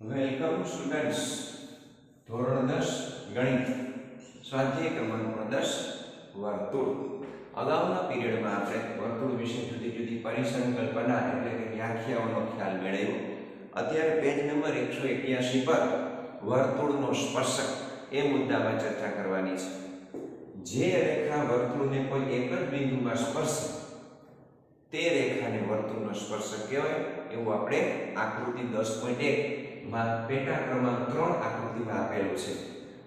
Welcome students ધોરણ દસ, ગણિત. સ્વાધ્યાય ક્રમાંક દસ, વર્તુળ. અગાઉના પીરિયડમાં આપણે વર્તુળ વિશે જુદી જુદી પરિસંકલ્પના એટલે કે વ્યાખ્યાઓનો ખ્યાલ મેળવ્યો. અત્યારે પેજ નંબર એકસો એક્યાસી પર વર્તુળનો સ્પર્શક એ મુદ્દામાં ચર્ચા કરવાની છે. જે રેખા વર્તુળને કોઈ એક જ બિંદુમાં સ્પર્શે, તે રેખાને વર્તુળનો સ્પર્શક કહેવાય. એવું આપણે આકૃતિ દસ પોઈન્ટ પેટા ક્રમાંક ત્રણ આકૃતિમાં આપેલું છે.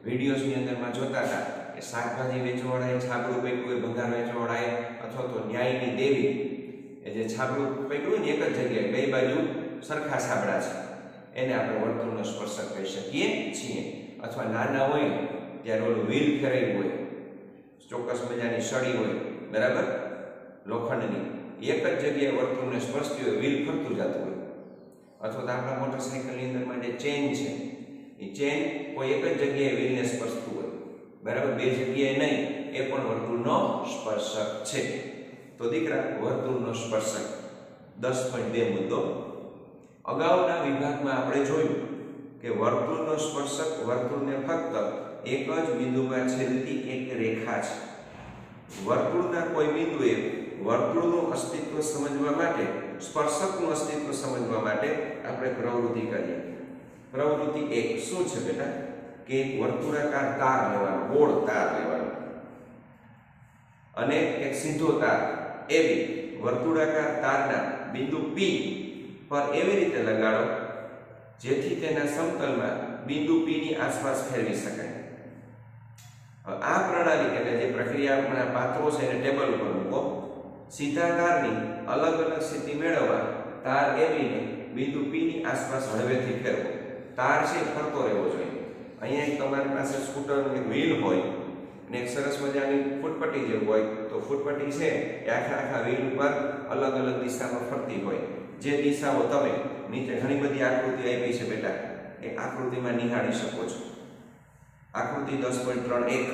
વિડીયોઝની અંદરમાં જોતા હતા કે શાકભાજી વેચવાળાએ છાબડું પૈકું એ ભંગાર વેચવાળાએ, અથવા તો ન્યાયની દેવી. એ જે છાબડું પૈકું ને એક જ જગ્યાએ, બે બાજુ સરખા છાબડા છે. એને આપણે વર્તુળનો સ્પર્શક કહી શકીએ છીએ. અથવા નાના હોય, ત્યારે ઓલું વ્હીલ ફેરાયું હોય, ચોક્કસ મજાની સળી હોય, બરાબર? લોખંડની. એક જ જગ્યાએ વર્તુળને સ્પર્શતી હોય, વ્હીલ ફરતું જતું હોય. અથવા તો આપણા મોટરસાઇકલની અંદર જે ચેન છે. એ ચેન કોઈ એક જ જગ્યાએ વ્હીલને સ્પર્શતું હોય. બરાબર? બે જગ્યાએ નહીં, એ પણ વર્તુળનો સ્પર્શક છે. તો દીકરા, વર્તુળનો સ્પર્શક. દસ પોઈન્ટ બે મુદ્દો. અગાઉના વિભાગમાં આપણે જોયું કે વર્તુળનો સ્પર્શક, વર્તુળને ફક્ત એક જ બિંદુમાં છેદતી એક રેખા છે. વર્તુળના કોઈ બિંદુએ વર્તુળનું અસ્તિત્વ સમજવા માટે, સ્પર્શકનું અસ્તિત્વ સમજવા માટે આપણે પ્રવૃત્તિ કરીએ. પ્રવૃત્તિ એક શું છે બેટા? કે વર્તુળાકાર તાર લેવાનો, ગોળ તાર લેવાનો. અને એક સીધો તાર. એવી વર્તુળાકાર તારના બિંદુ પી પર એવી રીતે લગાડો, જેથી તેના સમતલમાં બિંદુ P ની આસપાસ ફેરવી શકાય. આ પ્રણાલી એટલે જે પ્રક્રિયા પાત્રો છે એને ટેબલ ઉપર મૂકો. સીધા તારની અલગ અલગ સ્થિતિ મેળવવા, તાર એવીને બિંદુ P ની આસપાસ હળવેથી ફેરવો. તાર છે ફરતો રહેવો જોઈએ. અહીંયા એક તમારી પાસે સ્કૂટરનું વ્હીલ હોય અને એક સરસ મજાની ફૂટપટ્ટી જેવું હોય, તો ફૂટપટ્ટી છે એ આખા આખા વ્હીલ ઉપર અલગ અલગ દિશામાં ફરતી હોય. જે દિશાઓ તમે નીચે ઘણી બધી આકૃતિ આપી છે બેટા, એ આકૃતિમાં નિહાળી શકો છો. આકૃતિ દસ પોઈન્ટ ત્રણ એક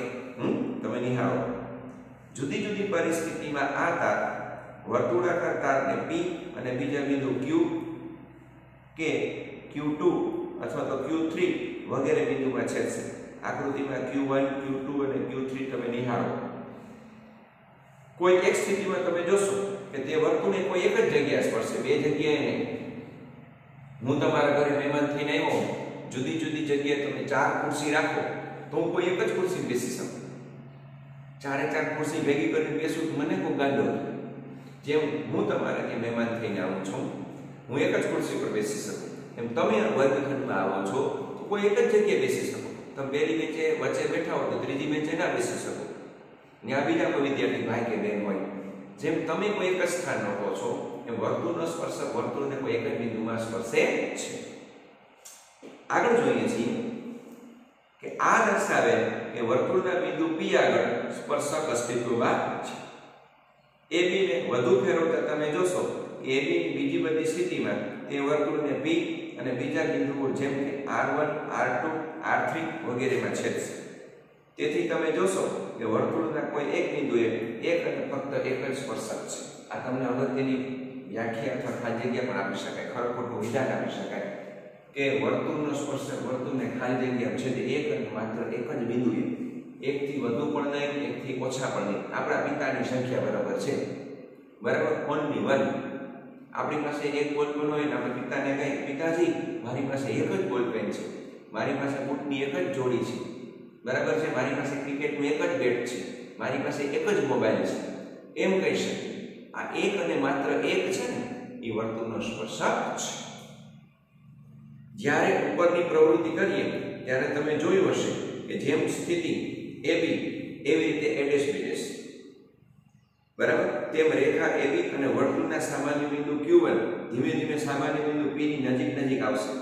તમે નિહાળો. જુદી જુદી પરિસ્થિતિમાં આ તાર વર્તુળાકાર તારને P અને બીજા બિંદુ Q કે Q2 અથવા તો Q3 વગેરે બિંદુમાં છેદશે. આકૃતિમાં Q1 Q2 અને Q3 તમે નિહાળો. કોઈ એક સ્થિતિમાં તમે જોશો કે તે વર્તુળને કોઈ એક જ જગ્યાએ સ્પર્શે, બે જગ્યાએ નહીં. હું તમારા ઘરે મહેમાન થઈને આવ્યો જુદી જુદી જગ્યાએ તમે ચાર ખુરશી રાખો તો હું કોઈ એક જ ખુરશી બેસી શકું. ચારે ચાર ખુરશી ભેગી કરીને બેસું તો મને કોઈ ગાંડો જેમ હું તમારા ત્યાં મહેમાન થઈને આવું છું, હું એક જ ખુરશી પર બેસી શકું. એમ તમે વર્ગખંડમાં આવો છો, તો કોઈ એક જ જગ્યાએ બેસી શકો. તમે પહેલી બેચે વચ્ચે બેઠા હો તો ત્રીજી બેચે ના બેસી શકો. ત્યાં બીજા કોઈ વિદ્યાર્થી ભાઈ કે બહેન હોય, જેમ તમે કોઈ એક જ સ્થાન રહો છો, એમ વર્તુળનો સ્પર્શક વર્તુળને કોઈ એક જ બિંદુમાં સ્પર્શે છે. આગળ જોઈએ છીએ. કે આ દર્શાવે કે વર્તુળના બિંદુ P આગળ સ્પર્શક અસ્તિત્વમાં છે. AB ને વધુ ફેરવતા તમે જોશો કે AB ની બીજી બધી સ્થિતિમાં તે વર્તુળને P અને બીજા બિંદુઓ જેમ કે R1 R2 R3 વગેરેમાં છેદશે. તેથી તમે જોશો કે વર્તુળના કોઈ એક બિંદુએ એક અને ફક્ત એક જ સ્પર્શક છે. આ તમને અગત્યની વ્યાખ્યા અથવા ખાલી જગ્યા પણ આપી શકાય. ખરો ખોટું વિધાન આપી શકાય. કે વર્તુળનો સ્પર્શક વર્તુળને ખાલી જગ્યા છે તે એક અને માત્ર એક જ બિંદુએ એકથી વધુ પણ નહીં, એકથી ઓછા પણ નહીં. આપણા પિતાની સંખ્યા બરાબર છે. બરાબર? કોણની વન. આપણી પાસે એક બોલ પેન હોય ને આપણે પિતાને કહીએ પિતાજી, મારી પાસે એક જ બોલ પેન છે. મારી પાસે બૂટની એક જ જોડી છે. બરાબર છે? મારી પાસે ક્રિકેટનું એક જ બેટ છે. મારી પાસે એક જ મોબાઈલ છે. એમ કહી શકીએ આ એક અને માત્ર એક છે ને, એ વર્તુળનો સ્પર્શક છે. જ્યારે ઉપરની પ્રવૃત્તિ કરીએ, ત્યારે તમે જોયું હશે કે જેમ સ્થિતિ AB એવી રીતે એડેસ બીડેસ બરાબર? તેમ રેખા AB અને વર્તુળના સામાન્ય બિંદુ Q1 ધીમે ધીમે સામાન્ય બિંદુ P ની નજીક નજીક આવશે.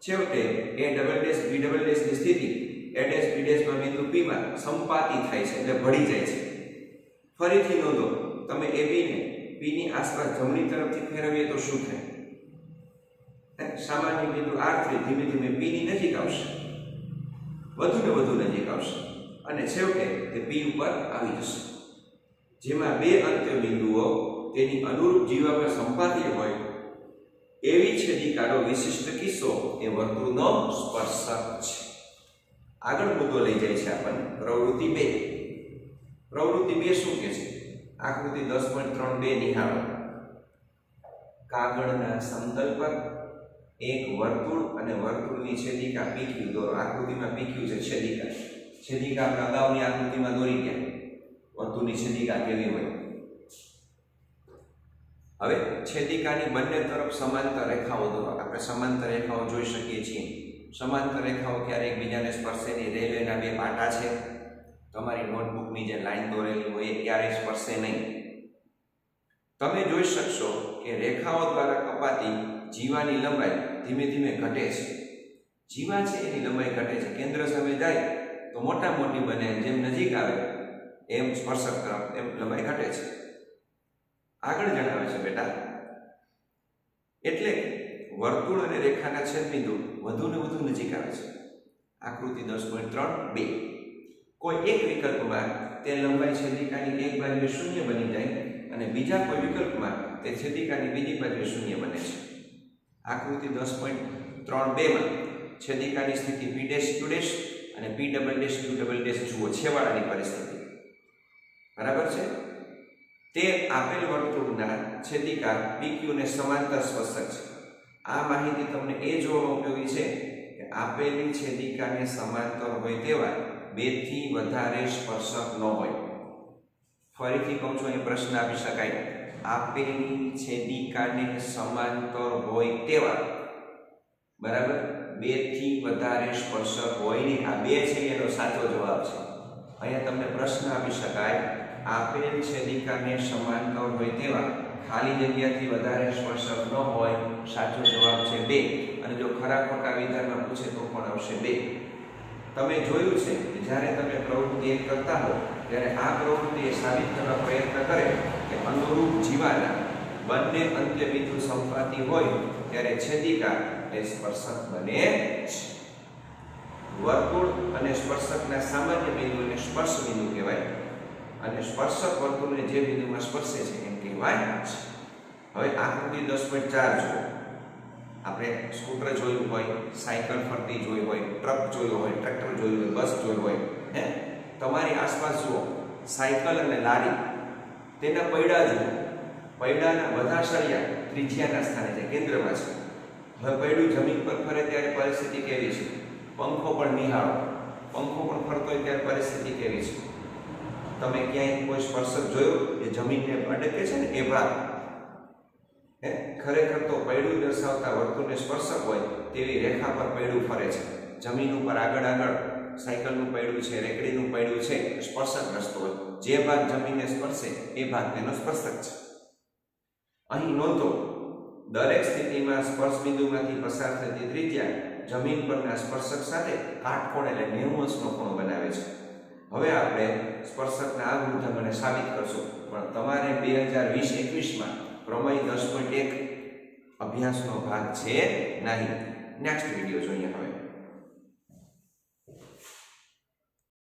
છેવટે A double dash B double ડેશની સ્થિતિ A ડેશ B ડેશમાં બિંદુ P માં સંપાતી થાય છે, એટલે ભળી જાય છે. ફરીથી નોંધો, તમે AB ને P ની આસપાસ જમણી તરફથી ફેરવીએ તો શું થાય? સામાન્ય બિંદુ R3 ધીમે ધીમે પીની નજીક આવશે. વધુ ને વધુ નજીક આવશે. અને છેવટે તે પી ઉપર આવી જશે. જેમાં બે અંત્ય બિંદુઓ તેની અનુરૂપ જીવામાં સંપાદીય હોય, એવી છેદિકાનો વિશિષ્ટ કિસ્સો. એ વર્તુળનો સ્પર્શક છે. આગળ મુદ્દો લઈ જાય છે આપણને. પ્રવૃત્તિ બે. પ્રવૃત્તિ બે શું કે છે? આકૃતિ દસ પોઈન્ટ ત્રણ બે નિહાળો. કાગળના સમતલ પર એક વર્તુળ અને વર્તુળની છેદિકા PQ દોરો આકૃતિમાં PQ છે છેદિકા. છેદિકા આપણે અગાઉની આકૃતિમાં દોરી ગયા. વર્તુળની છેદિકા કેવી હોય? હવે છેદિકાની બંને તરફ સમાંતર રેખાઓ દોરો. આપણે સમાંતર રેખાઓ જોઈ શકીએ છીએ. સમાંતર રેખાઓ ક્યારે એકબીજાને નહીં? રેલવેના બે પાટા છે. તમારી નોટબુકની જે લાઈન દોરેલી હોય એ ક્યારેય સ્પર્શે નહીં. તમે જોઈ શકશો કે રેખાઓ દ્વારા કપાતી જીવાની લંબાઈ ધીમે ધીમે ઘટે છે. જીવા છે એની લંબાઈ ઘટે છે. કેન્દ્ર સામે જાય તો મોટા મોટી બને, જેમ નજીક આવે એમ સ્પર્શક તરફ એમ લંબાઈ ઘટે છે. આગળ જણાવે છે, બેટા, એટલે વર્તુળ અને રેખાના છેદબિંદુ વધુ ને વધુ નજીક આવે છે. આકૃતિ દસ પોઈન્ટ ત્રણ બે. કોઈ એક વિકલ્પમાં તે લંબાઈ છેદિકાની એક બાજુએ શૂન્ય બની જાય અને બીજા કોઈ વિકલ્પમાં તે છેદિકાની બીજી બાજુએ શૂન્ય બને છે. આકૃતિ દસ પોઈન્ટ ત્રણ બેમાં છેદિકાની સ્થિતિ પી ડેશ ક્યુ ડેશ અને P double dash Q double dash જુઓ છેવાડાની પરિસ્થિતિ. બરાબર છે? તે આપેલ વર્તુળના છેદિકા PQ ને સમાંતર સ્પર્શક છે. આ માહિતી તમને એ જોવા ઉપયોગી છે કે આપેલી છેદિકાને સમાંતર હોય તેવા બેથી વધારે સ્પર્શક ન હોય. ફરીથી કહું છું, અહીં પ્રશ્ન આપી શકાય. આપેલી છેદિકાને સમાંતર હોય તેવા. બરાબર? બેથી વધારે સ્પર્શક હોય નહીં. આ બે છે એનો સાચો જવાબ છે. અહીંયા તમને પ્રશ્ન આપી શકાય. આપેલ છેદિકાને સમાંતર હોય તેવા. ખાલી જગ્યાથી વધારે સ્પર્શક ન હોય, સાચો જવાબ છે બે. અને જો ખરા ખોટા વિધાનમાં પૂછે તો પણ આવશે બે. તમે જોયું છે કે જ્યારે તમે પ્રવૃત્તિ એક કરતા હો, ત્યારે આ પ્રવૃત્તિ સાબિત કરવા પ્રયત્ન કરે કે અનુરૂપ જીવાના બંને અંત્યબિંદુ સંપાતી હોય ત્યારે છેદિકા એ સ્પર્શક બને છે. વર્તુળ અને સ્પર્શકના સામાન્ય બિંદુને સ્પર્શ બિંદુ કહેવાય અને સ્પર્શક વર્તુળને જે બિંદુમાં સ્પર્શે છે એમ કહેવાય છે. હવે આકૃતિ દસ પોઈન્ટ ચાર જુઓ. આપણે સ્કૂટર જોયું હોય, સાયકલ ફરતી જોઈ હોય, ટ્રક જોયો હોય, ટ્રેક્ટર જોયું હોય, બસ જોયું હોય, હે? તમારી આસપાસ જુઓ, સાયકલ અને લારી તેના પૈડા જુઓ પૈડાના બધા સળિયા ત્રિજ્યાના સ્થાને છે કેન્દ્રમાં છે. હવે પૈડું જમીન પર ફરે ત્યારે પરિસ્થિતિ કેવી છે? પંખો પણ નિહાળો. પંખો પણ ફરતો હોય ત્યારે પરિસ્થિતિ કેવી છે? તમે ક્યાંય કોઈ સ્પર્શક જોયો એ જમીનને અડકે છે ને એ ભાગ? હે? ખરેખર તો પૈડું દર્શાવતા વર્તુળને સ્પર્શક હોય તેવી રેખા પર પૈડું ફરે છે. જમીન ઉપર આગળ આગળ સાયકલનું પૈડું છે, રેકડીનું પૈડું છે સ્પર્શક રસ્તો જે ભાગ જમીનને સ્પર્શે, એ ભાગ તેનો સ્પર્શક છે. અહીં નોંધો, દરેક સ્થિતિમાં સ્પર્શ બિંદુમાંથી પસાર થતી ત્રિજ્યા જમીન પરના સ્પર્શક સાથે કાટકોણ એટલે નેવું અંશનો ખૂણો બનાવે છે? હવે આપણે સ્પર્શકના આ ગુણધર્મને સાબિત કરશું, પણ તમારે બે હજાર વીસ એકવીસમાં પ્રમેય દસ પોઈન્ટ એક અભ્યાસનો ભાગ છે નહીં. નેક્સ્ટ વીડિયો જોઈએ હવે.